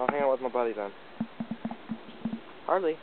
I'll hang out with my buddy then. Hardly.